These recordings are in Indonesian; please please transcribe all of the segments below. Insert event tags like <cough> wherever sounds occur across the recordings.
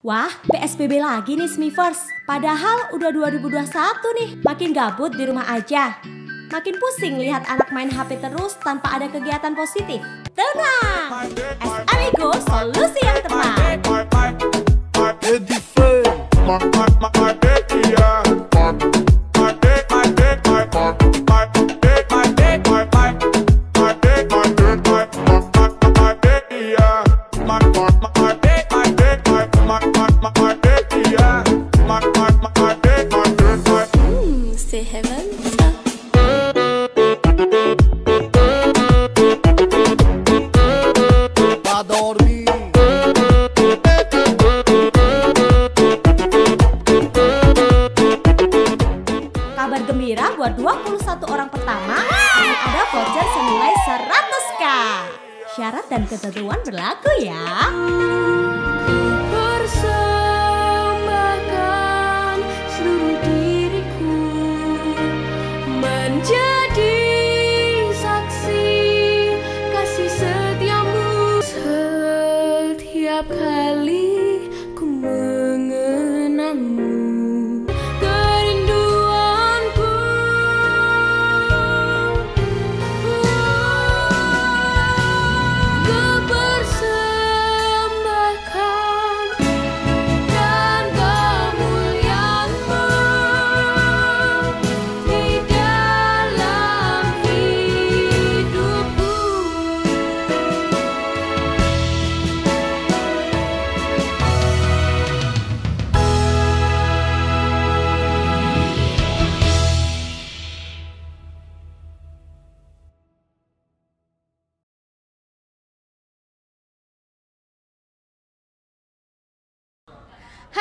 Wah, PSBB lagi nih Smithers. Padahal udah 2021 nih, makin gabut di rumah aja. Makin pusing lihat anak main HP terus tanpa ada kegiatan positif. Tenang! SM Go, solusi yang tepat. 21 orang pertama akan ada voucher senilai 100k. Syarat dan ketentuan berlaku ya.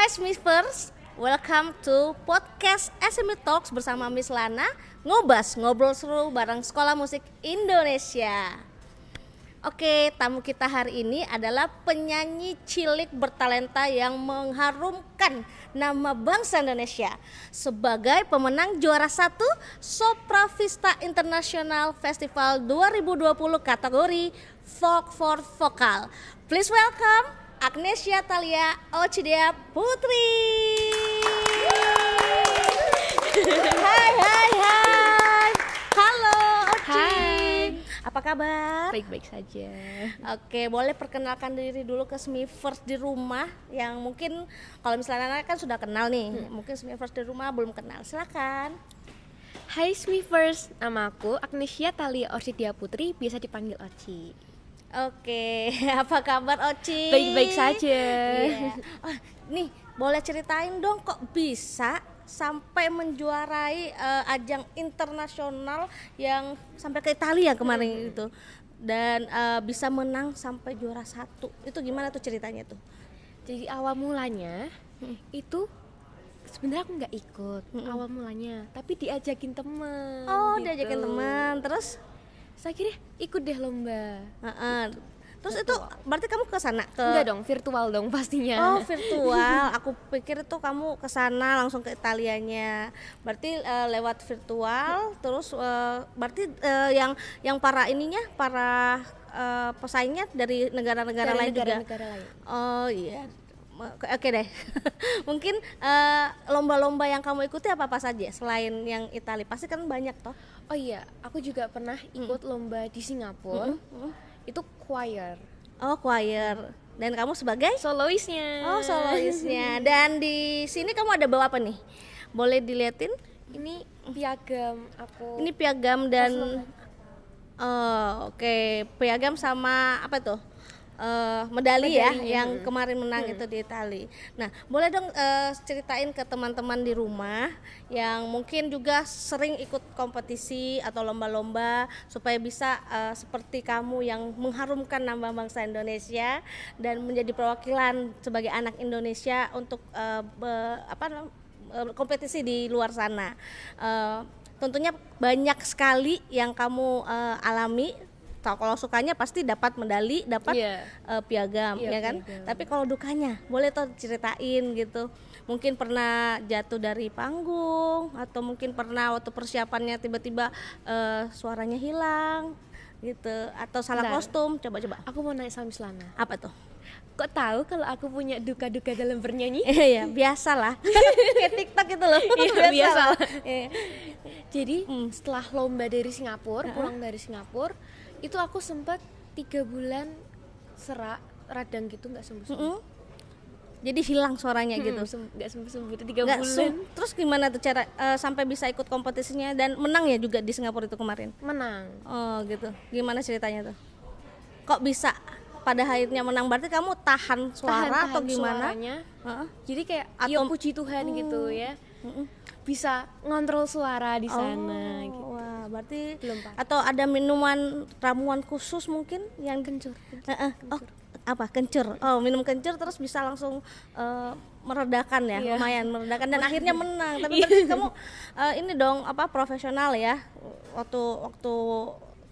Hai Smithers, welcome to podcast SME Talks bersama Miss Lana. Ngobas, ngobrol seru bareng Sekolah Musik Indonesia. Oke, tamu kita hari ini adalah penyanyi cilik bertalenta yang mengharumkan nama bangsa Indonesia sebagai pemenang juara satu Sopra Vista International Festival 2020 kategori Folk for Vokal. Please welcome Agnesia Talia Ocidea Putri. hai hai hai. Halo Oci. Hai. Apa kabar? Baik-baik saja. Oke, boleh perkenalkan diri dulu ke Smithers di rumah yang mungkin kalau misalnya anak kan sudah kenal nih, mungkin Smithers di rumah belum kenal. Silakan. Hai Smithers, nama aku Agnesia Talia Orsidia Putri, biasa dipanggil Oci. Oke, <laughs> apa kabar Oci? Baik-baik saja. Iya. Oh, nih, boleh ceritain dong kok bisa sampai menjuarai eh, ajang internasional yang sampai ke Italia kemarin itu dan eh, bisa menang sampai juara satu. Itu gimana tuh ceritanya tuh? Jadi awal mulanya itu sebenarnya aku nggak ikut awal mulanya, tapi diajakin temen. Oh, gitu. diajakin teman. Terus Saya kira ikut deh lomba. Heeh. Terus itu berarti kamu ke sana ke Enggak dong, virtual dong pastinya. Oh virtual, <laughs> aku pikir itu kamu ke sana langsung ke Italianya. Berarti eh, lewat virtual, terus eh, berarti eh, yang yang para ininya, para eh, pesaingnya dari negara-negara lain juga. negara-negara lain. Oh iya, oke oke deh. <laughs> Mungkin lomba-lomba yang kamu ikuti apa apa saja selain yang Italia? Pasti kan banyak toh. Oh iya, aku juga pernah ikut lomba di Singapura. Itu choir. Oh choir. Dan kamu sebagai? Soloistnya. Oh soloisnya. Dan di sini kamu ada bawa apa nih? Boleh diliatin? Ini piagam aku. Ini piagam dan oh, oke piagam sama apa tuh? Eh, medali ya Medalinya, yang kemarin menang itu di Itali. Nah, boleh dong eh, ceritain ke teman-teman di rumah yang mungkin juga sering ikut kompetisi atau lomba-lomba supaya bisa eh, seperti kamu yang mengharumkan nama bangsa Indonesia dan menjadi perwakilan sebagai anak Indonesia untuk eh, be- apa kompetisi di luar sana. Eh, tentunya banyak sekali yang kamu eh, alami. Kalau sukanya pasti dapat medali, dapat Iya. eh, piagam, Iya, ya kan? piagam. Tapi kalau dukanya, boleh tuh ceritain gitu. Mungkin pernah jatuh dari panggung atau mungkin pernah waktu persiapannya tiba-tiba eh, suaranya hilang gitu atau salah Bentar. kostum. Coba-coba. Aku mau nanya sama Miss Lana. Apa tuh? Kok tahu kalau aku punya duka-duka dalam bernyanyi Iya, biasa lah. <laughs> Kayak TikTok itu loh. Iya, biasa lah. lah. Iya. jadi setelah lomba dari Singapura pulang dari Singapura itu aku sempat tiga bulan serak radang gitu nggak sembuh sembuh Mm-mm. Jadi hilang suaranya gitu. nggak sembuh sembuh itu tiga bulan sum- Terus gimana tuh cara eh, sampai bisa ikut kompetisinya dan menang ya juga di Singapura itu kemarin? menang Oh gitu. Gimana ceritanya tuh? Kok bisa pada akhirnya menang? Berarti kamu tahan suara Tahan-tahan atau gimana? suaranya. Heeh. jadi kayak Atau- ya puji Tuhan gitu ya bisa ngontrol suara di sana Oh, gitu. Wah, berarti Belum atau ada minuman ramuan khusus mungkin yang kencur Heeh. Oh, apa? Kencur. Oh, minum kencur terus bisa langsung eh, meredakan ya, Iya. lumayan meredakan dan akhirnya menang. <laughs> Tapi berarti kamu eh, ini dong apa profesional ya waktu waktu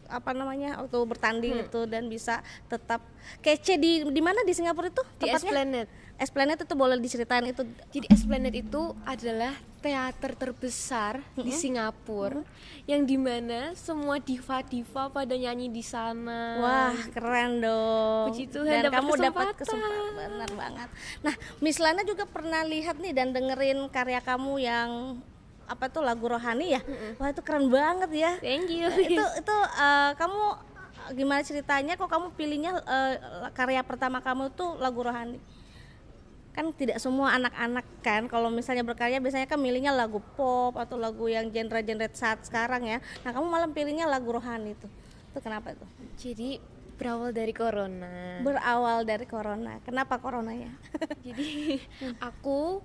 apa namanya waktu bertanding Hmm. itu dan bisa tetap kece di di mana di Singapura itu di Esplanade Esplanade itu boleh diceritain itu jadi Esplanade itu adalah teater terbesar di Singapura yang di mana semua diva-diva pada nyanyi di sana Wah keren dong. Puji Tuhan dan dapat kamu dapat kesempatan. kesempatan benar banget. Nah Miss Lana juga pernah lihat nih dan dengerin karya kamu yang apa tuh lagu rohani ya. Wah itu keren banget ya. thank you itu itu eh, kamu gimana ceritanya kok kamu pilihnya eh, karya pertama kamu tuh lagu rohani? Kan tidak semua anak-anak kan kalau misalnya berkarya biasanya kan milihnya lagu pop atau lagu yang genre-genre saat sekarang ya. Nah kamu malah pilihnya lagu rohani tuh. Itu kenapa itu? jadi berawal dari corona berawal dari corona. Kenapa coronanya? jadi <laughs> aku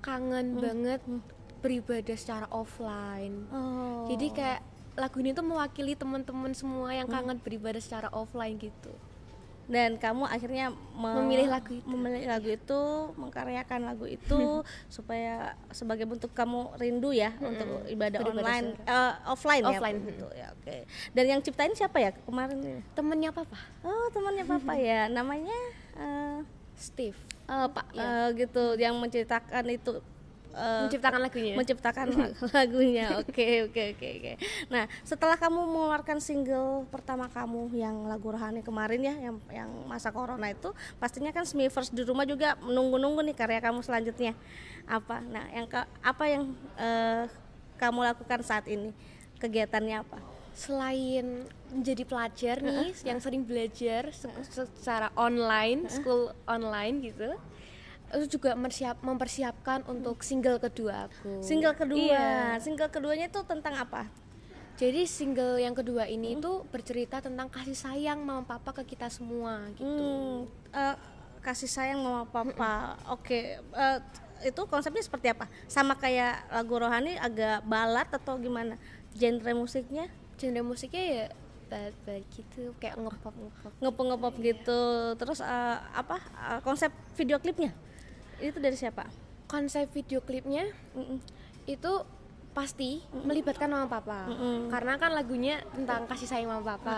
kangen banget beribadah secara offline. Oh. jadi kayak lagu ini tuh mewakili teman-teman semua yang kangen beribadah secara offline gitu. Dan kamu akhirnya me- Memilih lagu itu. memilih lagu itu, mengkaryakan lagu itu <laughs> supaya sebagai bentuk kamu rindu ya untuk ibadah Beribadah online, eh, offline, Offline, ya. Gitu, ya oke. Dan yang ciptain siapa ya kemarin temennya papa. Oh temannya <laughs> papa ya, namanya eh, Steve. Eh, Pak eh, gitu, yang menceritakan itu. Eh, menciptakan lagunya menciptakan <laughs> lagunya. Oke, oke, oke, oke. Nah, setelah kamu mengeluarkan single pertama kamu yang lagu rohani kemarin ya, yang yang masa corona itu, pastinya kan Smithers di rumah juga menunggu-nunggu nih karya kamu selanjutnya. Apa? Nah, yang ke- apa yang eh, kamu lakukan saat ini? Kegiatannya apa? selain menjadi pelajar nih yang sering belajar se- secara online school online gitu itu juga mempersiap, mempersiapkan untuk single kedua aku Single kedua. Iya. Single keduanya itu tentang apa? jadi single yang kedua ini itu bercerita tentang kasih sayang mama papa ke kita semua gitu Hmm, eh, kasih sayang mama papa. Oke, eh, itu konsepnya seperti apa? Sama kayak lagu rohani agak balad atau gimana? Genre musiknya genre musiknya ya bad gitu kayak ngepop ngepop ngepop-ngepop gitu. Terus eh, apa? eh, konsep video klipnya? Itu dari siapa? konsep video klipnya Mm-mm. itu pasti melibatkan mama papa Mm-mm. karena kan lagunya tentang kasih sayang mama papa.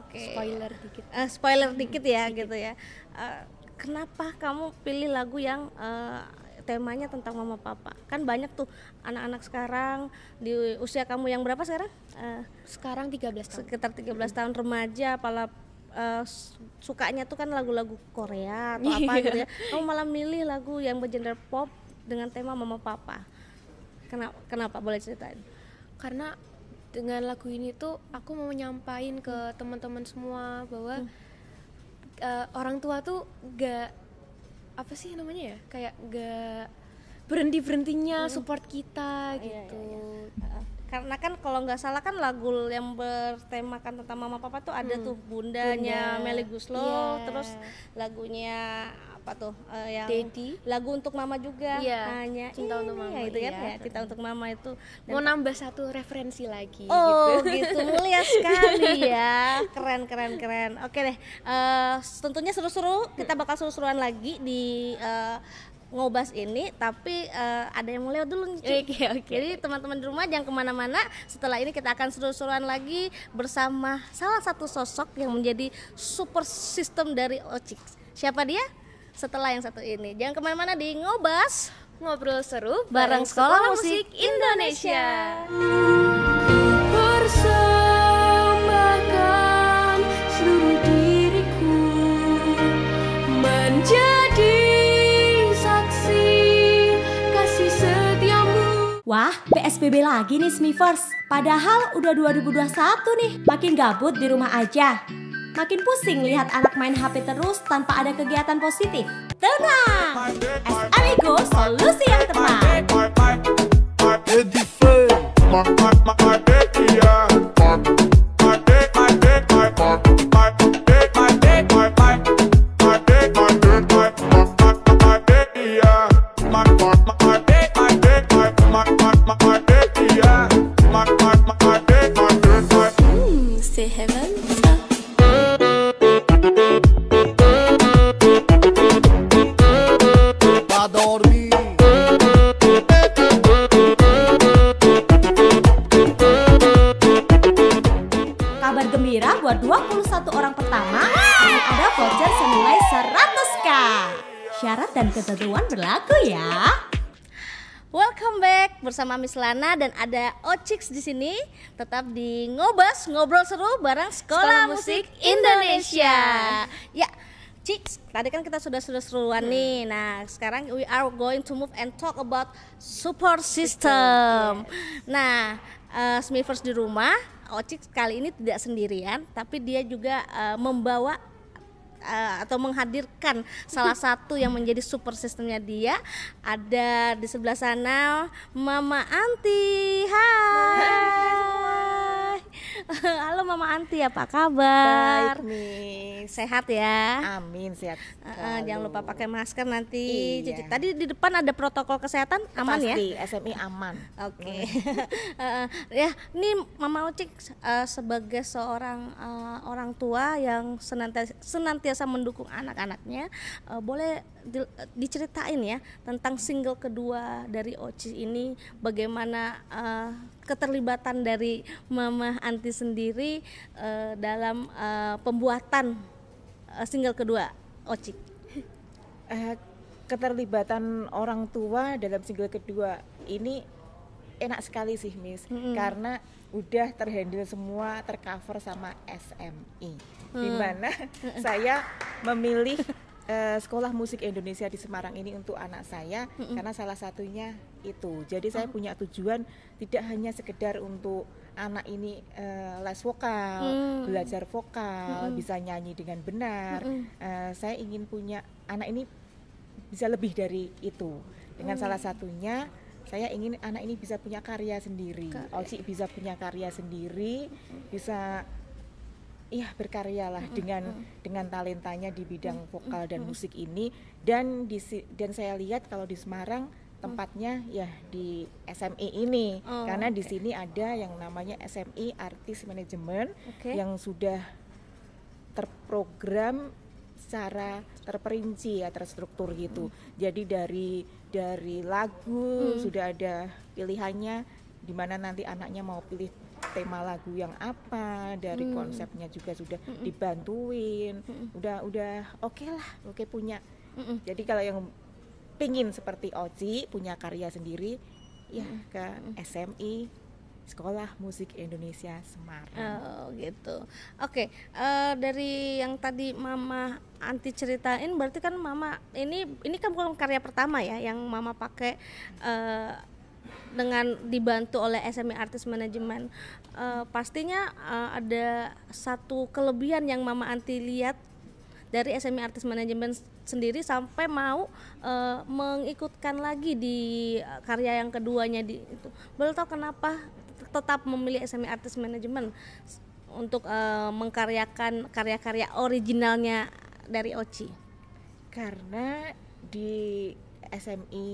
Oke. spoiler dikit Eh, spoiler dikit ya gitu ya. Eh, kenapa kamu pilih lagu yang eh, temanya tentang mama papa? Kan banyak tuh anak-anak sekarang di usia kamu yang berapa sekarang? Eh, sekarang 13 tahun sekitar 13 tahun remaja, pala s- sukanya tuh kan lagu-lagu Korea atau <laughs> apa gitu ya. Kamu malah milih lagu yang bergenre pop dengan tema mama papa. Kenapa? Kenapa? Boleh ceritain? karena dengan lagu ini tuh aku mau nyampain ke teman-teman semua bahwa eh, orang tua tuh gak apa sih namanya ya kayak gak berhenti berhentinya support kita gitu Uh, karena kan kalau nggak salah kan lagu yang bertemakan tentang mama papa tuh ada tuh bundanya Bunda. Melly Guslo Iya. terus lagunya apa tuh eh, yang Daddy. lagu untuk mama juga. Iya, hanya Cinta Untuk ini, Mama, ya, itu kan iya. ya cinta untuk mama itu. Dan- mau nambah satu referensi lagi Oh gitu. <laughs> gitu, mulia sekali <laughs> ya. Keren keren keren. Oke deh eh, tentunya seru-seru. Kita bakal seru-seruan lagi di eh, ngobas ini tapi eh, ada yang mau lewat dulu nih. Oke, oke. jadi teman-teman di rumah jangan ke mana-mana setelah ini kita akan seru-seruan lagi bersama salah satu sosok yang menjadi super sistem dari Ocik siapa dia setelah yang satu ini jangan ke mana-mana di ngobas ngobrol seru bareng Sekolah Musik Indonesia. Persembahkan PSBB lagi nih Smithers. Padahal udah 2021 nih. Makin gabut di rumah aja. Makin pusing lihat anak main HP terus tanpa ada kegiatan positif. Tenang! SM Go solusi yang tepat. Bersama Miss Lana dan ada Ocix di sini. Tetap di ngobas ngobrol seru bareng Sekolah, Sekolah Musik Musik Indonesia. Ya, Cix, tadi kan kita sudah seru-seruan nih. Nah, sekarang we are going to move and talk about support system. Nah, uh, Smithers di rumah, Ocix kali ini tidak sendirian, tapi dia juga uh, membawa uh, atau menghadirkan salah <laughs> satu yang menjadi super sistemnya dia ada di sebelah sana Mama Anti. Hai <laughs> Halo Mama Anti apa kabar Baik, Miss. sehat ya Amin sehat. Uh, jangan lupa pakai masker nanti Iya. Cuci. tadi di depan ada protokol kesehatan aman ya Pasti, SMI aman. Oke, <laughs> Eh, ya, ini Mama Ocik eh, sebagai seorang eh, orang tua yang senantiasa, senantiasa mendukung anak-anaknya, eh, boleh di- diceritain ya tentang single kedua dari Oci ini, bagaimana keterlibatan dari Mama Anti sendiri eh, dalam eh, pembuatan eh, single kedua Ocik. Eh, keterlibatan orang tua dalam single kedua ini enak sekali sih, Miss. Karena udah terhandle semua tercover sama SMI. Di mana <laughs> saya memilih eh, sekolah musik Indonesia di Semarang ini untuk anak saya karena salah satunya itu. Jadi saya punya tujuan tidak hanya sekedar untuk anak ini eh, les vokal, belajar vokal, bisa nyanyi dengan benar. Eh, saya ingin punya anak ini bisa lebih dari itu. Dengan salah satunya saya ingin anak ini bisa punya karya sendiri. Oci bisa punya karya sendiri, bisa iya berkarya lah dengan dengan talentanya di bidang vokal dan musik ini. Dan di dan saya lihat kalau di Semarang tempatnya ya di SMI ini. Oh, karena di sini ada yang namanya SMI Artis Manajemen Oke. yang sudah terprogram secara terperinci ya terstruktur gitu. Jadi dari dari lagu sudah ada pilihannya di mana nanti anaknya mau pilih tema lagu yang apa, dari konsepnya juga sudah dibantuin. Udah udah oke lah, oke punya. Jadi kalau yang pingin seperti Oci punya karya sendiri ya ke SMI Sekolah Musik Indonesia Semarang. Oh gitu. Oke, eh, dari yang tadi Mama Anti ceritain, berarti kan Mama ini ini kan bukan karya pertama ya yang Mama pakai eh, dengan dibantu oleh SME Artist Management. Eh, pastinya eh, ada satu kelebihan yang Mama Anti lihat dari SME Artist Management sendiri sampai mau eh, mengikutkan lagi di karya yang keduanya di itu. Boleh tahu kenapa tetap memilih SME Artist Management s- untuk eh, mengkaryakan karya-karya originalnya dari Oci? Karena di SMI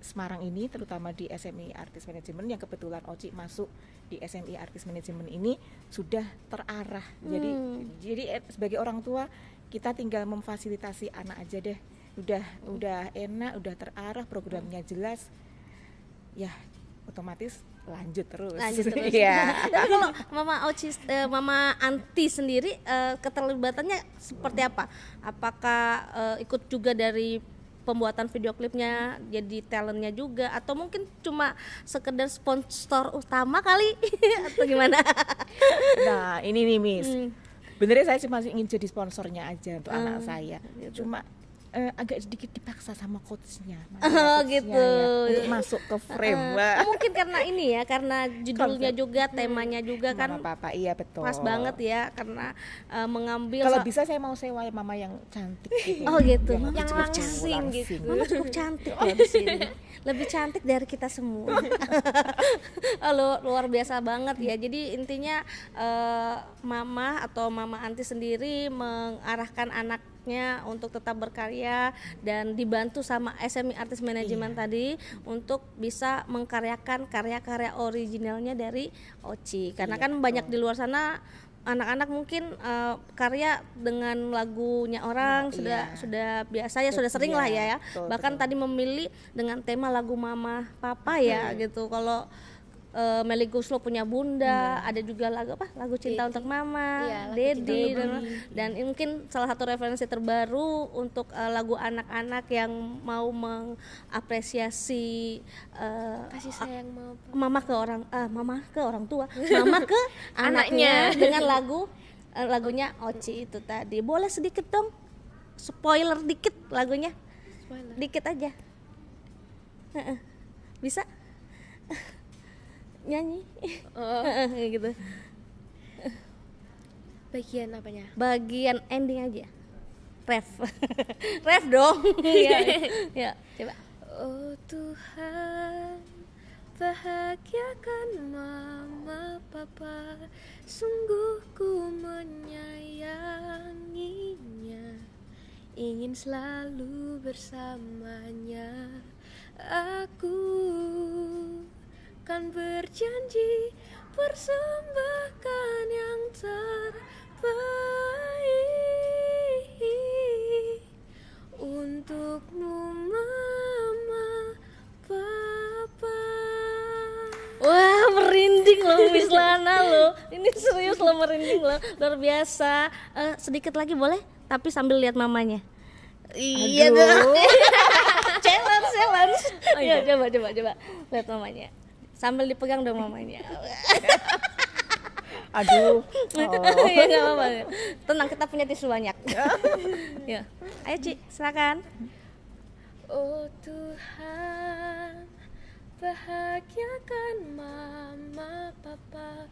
Semarang ini terutama di SMI Artis Manajemen yang kebetulan Oci masuk di SMI Artis Manajemen ini sudah terarah. Jadi jadi eh, sebagai orang tua kita tinggal memfasilitasi anak aja deh. Udah udah enak, udah terarah, programnya jelas. Ya, otomatis lanjut terus. Lanjut terus. <laughs> Iya. Tapi kalau Mama Oci, eh, Mama Anti sendiri eh, keterlibatannya seperti apa? Apakah eh, ikut juga dari pembuatan video klipnya, jadi talentnya juga, atau mungkin cuma sekedar sponsor utama kali, <laughs> atau gimana? <laughs> Nah, ini nih Miss. Hmm. Benernya saya cuma ingin jadi sponsornya aja untuk Hmm, anak saya. gitu. Cuma eh, agak sedikit dipaksa sama coachnya Oh, coachnya gitu. ya, untuk masuk ke frame Eh, Wah. mungkin karena ini ya karena judulnya juga temanya juga kan Mama papa iya betul pas banget ya karena eh, mengambil kalau sa- bisa saya mau sewa mama yang cantik gitu Oh gitu, yang, Mama Yang cukup langsing gitu. Mama cukup cantik loh di sini. Lebih cantik dari kita semua. <laughs> Oh, lu- luar biasa banget ya. Jadi intinya eh, mama atau mama anti sendiri mengarahkan anaknya untuk tetap berkarya dan dibantu sama SMI Artis Management tadi untuk bisa mengkaryakan karya-karya originalnya dari Oci. Karena kan banyak di luar sana anak-anak mungkin eh, karya dengan lagunya orang Nah, sudah iya. sudah biasa ya sudah sering Iya, lah ya, ya. betul, bahkan betul. tadi memilih dengan tema lagu mama papa ya gitu kalau eh, Melly Guslo punya bunda ada juga lagu apa? Lagu cinta untuk mama Iya, lagu Dedi dan, dan mungkin salah satu referensi terbaru untuk eh, lagu anak-anak yang mau mengapresiasi eh, kasih sayang mama ke orang ah mama ke orang tua <laughs> mama ke anaknya. <laughs> dengan lagu lagunya Oci itu tadi. Boleh sedikit dong spoiler dikit lagunya? Spoiler. Dikit aja. Bisa <laughs> nyanyi. Oh, <laughs> gitu. Bagian apanya? Bagian ending aja. Ref. <laughs> Ref dong. <laughs> Ya ya. Coba. Oh Tuhan, bahagiakan mama papa, sungguh ku menyayanginya, ingin selalu bersamanya. Aku kan berjanji persembahkan yang terbaik. Untukmu mama papa. Wah merinding loh Miss Lana loh. Ini serius loh merinding loh. Luar biasa. Eh, Sedikit lagi boleh? Tapi sambil lihat mamanya. Iya dong. <laughs> Challenge challenge. Ya coba coba coba. Lihat mamanya Sambil dipegang dong mamanya <laughs> aduh. Oh. <laughs> Ya nggak apa-apa. Tenang kita punya tisu banyak. <laughs> Ya Ayo Ci silakan. Oh Tuhan, bahagiakan mama papa,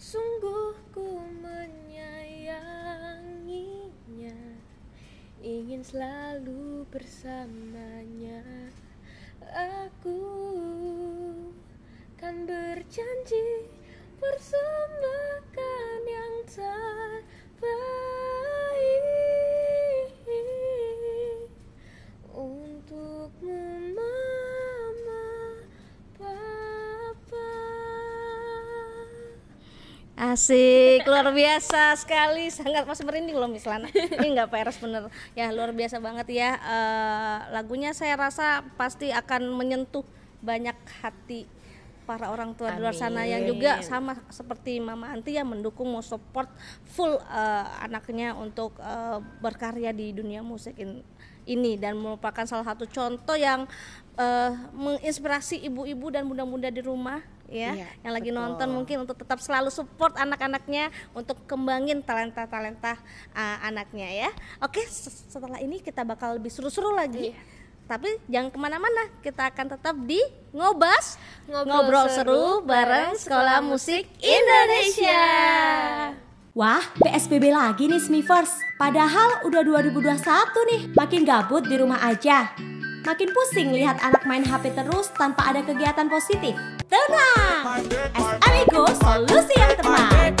sungguh ku menyayanginya, ingin selalu bersamanya. Aku kan berjanji persembahkan yang terbaik untukmu mama papa Asik, luar biasa sekali, sangat masih merinding loh Miss Lana. Ini nggak peres bener, ya luar biasa banget ya. Eh, lagunya saya rasa pasti akan menyentuh banyak hati para orang tua di luar sana yang juga Amin. sama seperti Mama Anti yang mendukung mau support full eh, anaknya untuk eh, berkarya di dunia musik in- ini dan merupakan salah satu contoh yang eh, menginspirasi ibu-ibu dan bunda-bunda di rumah ya Iya, yang lagi betul. nonton mungkin untuk tetap selalu support anak-anaknya untuk kembangin talenta-talenta uh, anaknya ya. Oke, setelah ini kita bakal lebih seru-seru lagi. Tapi jangan ke mana-mana, kita akan tetap di ngobas Ngobrol seru bareng Sekolah Musik Indonesia. Wah, PSBB lagi nih Smithers. Padahal udah 2021 nih, makin gabut di rumah aja. Makin pusing lihat anak main HP terus tanpa ada kegiatan positif. Tenang! SMIGO solusi yang tepat.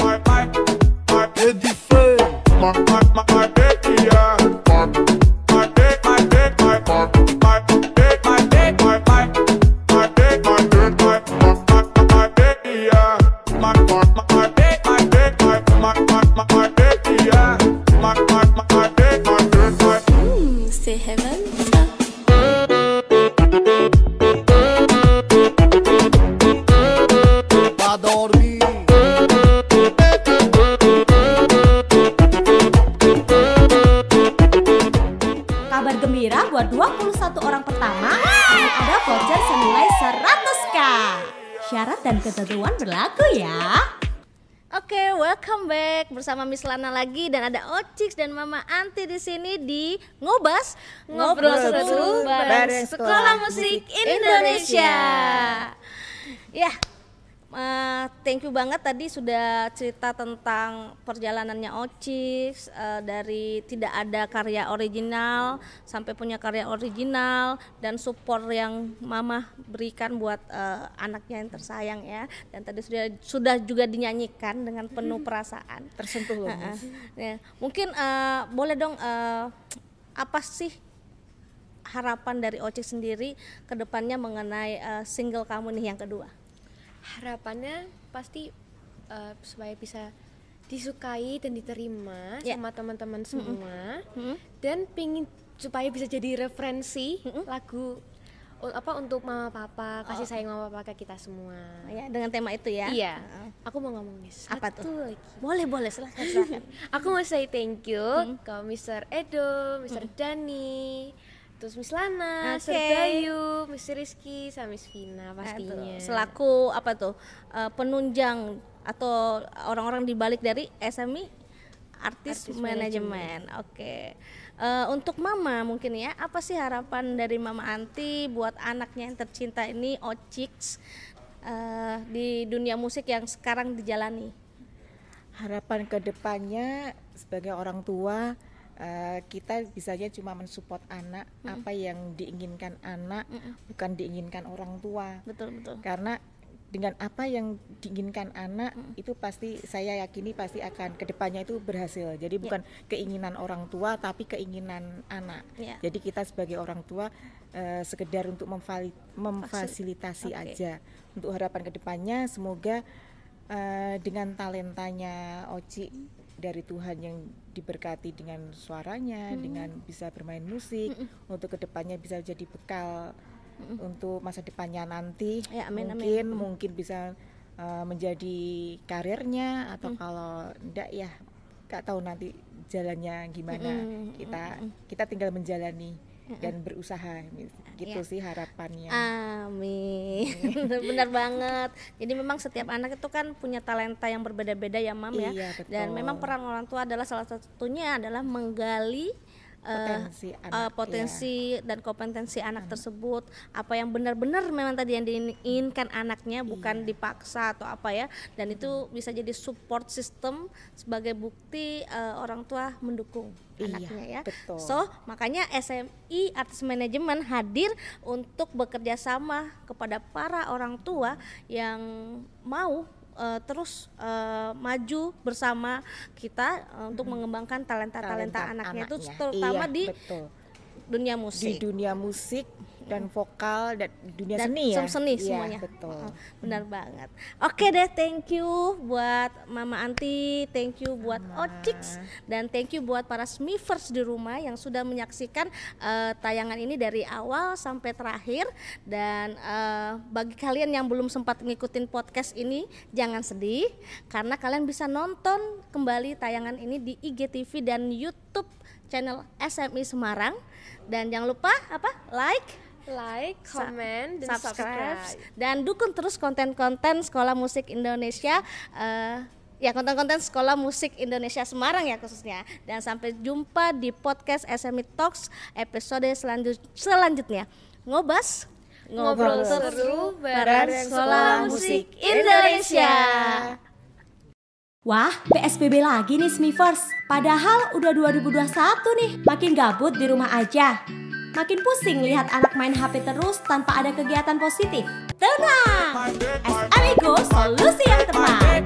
Senilai 100k. Syarat dan ketentuan berlaku ya. Oke, welcome back bersama Miss Lana lagi dan ada Ocix dan Mama Anti di sini di Ngobas Ngobrol seru bareng Sekolah Musik Indonesia. Ya, eh, thank you banget tadi sudah cerita tentang perjalanannya Ocix eh, dari tidak ada karya original sampai punya karya original dan support yang Mama berikan buat eh, anaknya yang tersayang ya. Dan tadi sudah sudah juga dinyanyikan dengan penuh <laughs> perasaan. Tersentuh loh. Ya, mungkin eh, boleh dong eh, apa sih harapan dari Ocix sendiri ke depannya mengenai eh, single kamu nih yang kedua? Harapannya pasti eh, supaya bisa disukai dan diterima Ya. sama teman-teman semua Hmm? dan pingin supaya bisa jadi referensi lagu u- apa untuk mama papa kasih sayang mama papa ke kita semua Ya, dengan tema itu ya. iya aku mau ngomong miss Apa tuh? lagi. Boleh, boleh, silahkan, silahkan. <laughs> aku mau say thank you ke Mr. Edo, Mr. Dani, terus Miss Lana. Bayu, Mr. Rizky, sama Miss Vina pastinya. Aduh, Selaku apa tuh? eh, penunjang atau orang-orang di balik dari SMI Artis, Artis Manajemen. Oke. Eh, untuk Mama mungkin ya, apa sih harapan dari Mama Anti buat anaknya yang tercinta ini Ocix eh, di dunia musik yang sekarang dijalani? Harapan ke depannya sebagai orang tua eh, kita bisanya cuma mensupport anak apa yang diinginkan anak bukan diinginkan orang tua. Betul, betul. karena dengan apa yang diinginkan anak itu pasti saya yakini pasti akan ke depannya itu berhasil. Jadi bukan keinginan orang tua tapi keinginan anak. Ya. jadi kita sebagai orang tua eh, sekedar untuk memfasilitasi Oke. aja. Untuk harapan ke depannya semoga eh, dengan talentanya Oci dari Tuhan yang diberkati dengan suaranya dengan bisa bermain musik untuk ke depannya bisa jadi bekal untuk masa depannya nanti. Ya, amin, amin. mungkin mungkin bisa uh, menjadi karirnya atau kalau enggak ya nggak tahu nanti jalannya gimana. Mm-mm, kita kita tinggal menjalani dan berusaha gitu Ya. sih harapannya Amin. <laughs> <laughs> Benar banget. Jadi memang setiap anak itu kan punya talenta yang berbeda-beda ya, Mam ya. Iya, betul. Dan memang peran orang tua adalah salah satunya adalah menggali Potensi eh, anak, iya. potensi dan kompetensi anak tersebut apa yang benar-benar memang tadi yang diinginkan anaknya bukan Iya. dipaksa atau apa ya dan itu bisa jadi support system sebagai bukti eh, orang tua mendukung Iya, anaknya ya betul. so makanya SMI Artis Manajemen hadir untuk bekerja sama kepada para orang tua yang mau eh, terus eh, maju bersama kita eh, untuk mengembangkan talenta-talenta anaknya. Itu terutama Iya, di betul. dunia di musik dunia musik dan vokal dan dunia dan seni ya? seni Iya, semuanya. betul. Benar banget. Oke deh, thank you buat Mama Anti, thank you buat Ocix dan thank you buat para Smithers di rumah yang sudah menyaksikan eh, tayangan ini dari awal sampai terakhir. Dan eh, bagi kalian yang belum sempat ngikutin podcast ini jangan sedih karena kalian bisa nonton kembali tayangan ini di IGTV dan YouTube channel SMI Semarang. Dan jangan lupa apa? Like like, Sa- comment, dan subscribe subscribe. dan dukung terus konten-konten Sekolah Musik Indonesia eh, ya konten-konten Sekolah Musik Indonesia Semarang ya khususnya dan sampai jumpa di podcast SMI Talks episode selanjut selanjutnya ngobas Ngobrol seru bareng Sekolah Musik Indonesia. Wah, PSBB lagi nih Smithers. Padahal udah 2021 nih, makin gabut di rumah aja. Makin pusing lihat anak main HP terus tanpa ada kegiatan positif. Tenang! SMI Go solusi yang tepat.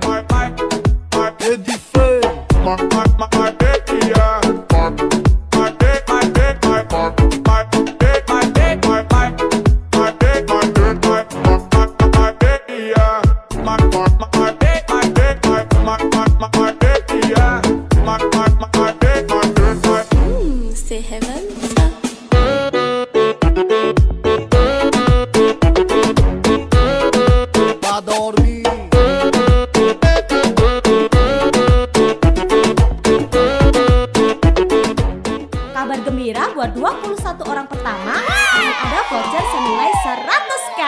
Buat 21 orang pertama akan ada voucher senilai 100k.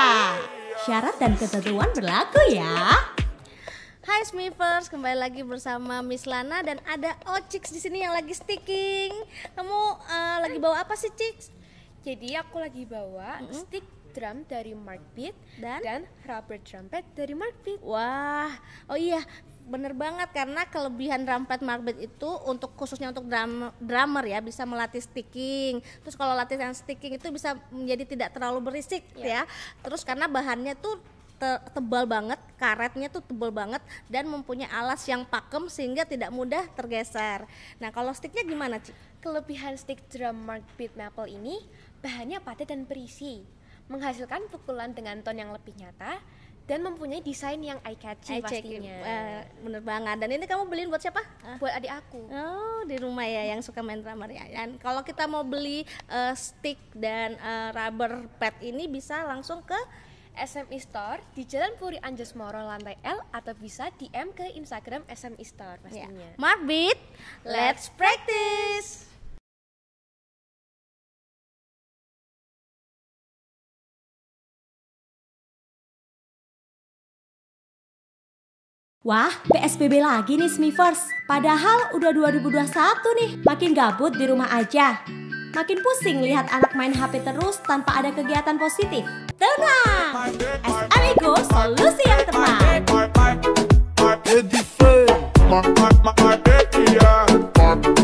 Syarat dan ketentuan berlaku ya. Hai Smithers, kembali lagi bersama Miss Lana dan ada Ocix di sini yang lagi sticking. Kamu eh, lagi bawa apa sih, Cix? Jadi aku lagi bawa stick drum dari Mark Beat Dan? dan rubber trumpet dari Mark Beat. Wah, oh iya, bener banget karena kelebihan drumpet Marbet itu untuk khususnya untuk drum, drummer ya bisa melatih sticking. Terus kalau latihan sticking itu bisa menjadi tidak terlalu berisik ya. Terus karena bahannya tuh te- tebal banget, karetnya tuh tebal banget dan mempunyai alas yang pakem sehingga tidak mudah tergeser. Nah kalau sticknya gimana Ci? Kelebihan stick drum Mark Beat Maple ini bahannya padat dan berisi, menghasilkan pukulan dengan ton yang lebih nyata dan mempunyai desain yang eye catchy check pastinya. eh, bener banget. Dan ini kamu beliin buat siapa? Ah. Buat adik aku. Oh di rumah ya yang suka main drummer ya. Dan kalau kita mau beli eh, stick dan eh, rubber pad ini bisa langsung ke SMI Store di Jalan Puri Anjas Moro lantai L atau bisa DM ke Instagram SMI Store ya. pastinya. Marbit. Let's practice. Wah, PSBB lagi nih Smithers. Padahal udah 2021 nih, makin gabut di rumah aja. Makin pusing lihat anak main HP terus tanpa ada kegiatan positif. Tenang! SMIGO solusi yang tenang. Hmm,